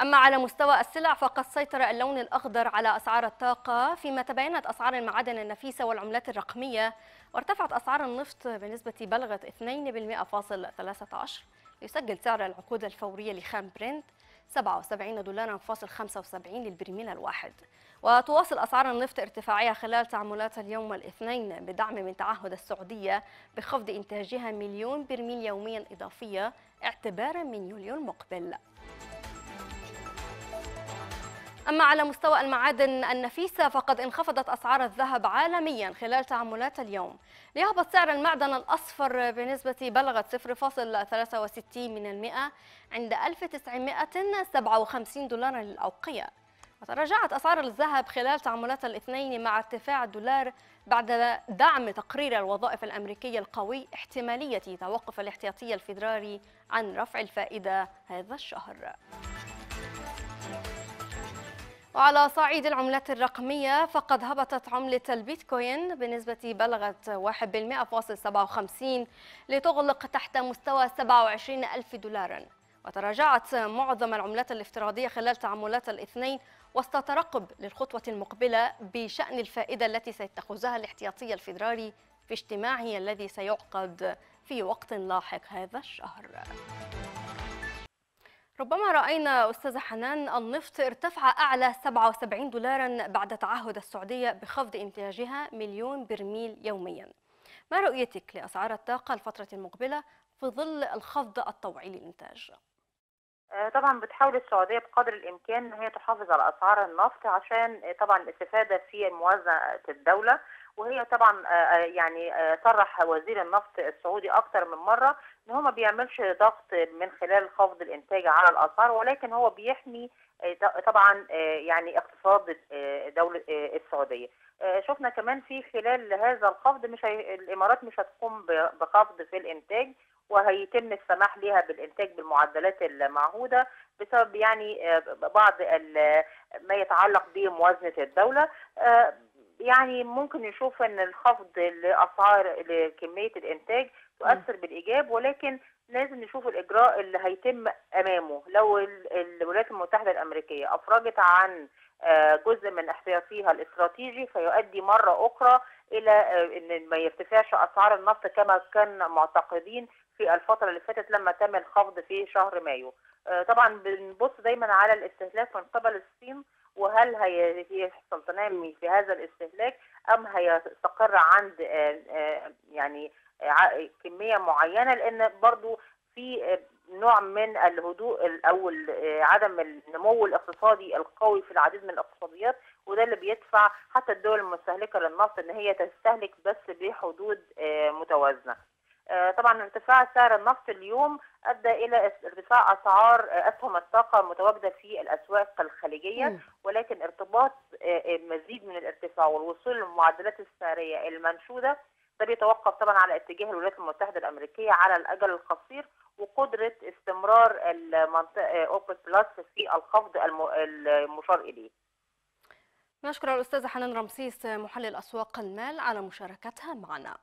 أما على مستوى السلع فقد سيطر اللون الأخضر على أسعار الطاقة فيما تباينت أسعار المعادن النفيسة والعملات الرقمية. وارتفعت أسعار النفط بنسبة بلغت 2.13 يسجل سعر العقود الفورية لخام برنت 77 دولارا فاصل 75 للبرميل الواحد. وتواصل أسعار النفط ارتفاعها خلال تعاملات اليوم الاثنين بدعم من تعهد السعودية بخفض إنتاجها مليون برميل يوميا إضافية اعتبارا من يوليو المقبل. أما على مستوى المعادن النفيسة فقد انخفضت أسعار الذهب عالميا خلال تعاملات اليوم. ليهبط سعر المعدن الأصفر بنسبة بلغت 0.63 من المئة عند 1957 دولارا للأوقية. وتراجعت أسعار الذهب خلال تعاملات الاثنين مع ارتفاع الدولار بعد دعم تقرير الوظائف الأمريكية القوي احتمالية توقف الاحتياطي الفيدرالي عن رفع الفائدة هذا الشهر. وعلى صعيد العملات الرقمية فقد هبطت عملة البيتكوين بنسبة بلغت 1.57 لتغلق تحت مستوى 27 ألف دولارا وتراجعت معظم العملات الافتراضية خلال تعاملات الاثنين وسط ترقب للخطوة المقبلة بشأن الفائدة التي سيتخذها الاحتياطي الفيدرالي في اجتماعه الذي سيعقد في وقت لاحق هذا الشهر. ربما رأينا أستاذة حنان النفط ارتفع أعلى 77 دولارا بعد تعهد السعودية بخفض إنتاجها مليون برميل يوميا ما رؤيتك لأسعار الطاقة الفترة المقبلة في ظل الخفض الطوعي للإنتاج؟ طبعا بتحاول السعودية بقدر الإمكان إن هي تحافظ على أسعار النفط عشان طبعا الاستفادة في موازنه الدولة وهي طبعا يعني صرح وزير النفط السعودي أكثر من مرة إن هو ما بيعملش ضغط من خلال خفض الإنتاج على الأسعار ولكن هو بيحمي طبعا يعني اقتصاد دوله السعودية. شفنا كمان في خلال هذا الخفض مش هي... الإمارات مش هتقوم بخفض في الإنتاج وهيتم السماح لها بالإنتاج بالمعدلات المعهودة بسبب يعني بعض ما يتعلق بموازنة الدولة. يعني ممكن نشوف إن الخفض لأسعار لكميه الإنتاج تؤثر بالإيجاب ولكن لازم نشوف الإجراء اللي هيتم أمامه. لو الولايات المتحدة الأمريكية أفرجت عن جزء من احتياطيها الاستراتيجي فيؤدي مرة أخرى إلى إن ما يرتفعش أسعار النفط كما كان معتقدين في الفترة اللي فاتت لما تم الخفض في شهر مايو. طبعا بنبص دايما على الاستهلاك من قبل الصين. وهل هيحصل تنامي في هذا الاستهلاك أم هيستقر عند يعني كمية معينة لأن برضو في نوع من الهدوء أو عدم النمو الاقتصادي القوي في العديد من الاقتصاديات وده اللي بيدفع حتى الدول المستهلكة للنفط إن هي تستهلك بس بحدود متوازنة. طبعا ارتفاع سعر النفط اليوم أدى إلى ارتفاع أسعار أسهم الطاقة المتواجدة في الأسواق الخليجية ولكن ارتباط مزيد من الارتفاع والوصول للمعدلات السعرية المنشودة ده بيتوقف طبعا على اتجاه الولايات المتحدة الأمريكية على الأجل القصير وقدرة استمرار المنطقة اوبك بلس في الخفض المشار إليه. نشكر الأستاذة حنان رمسيس محلل أسواق المال على مشاركتها معنا.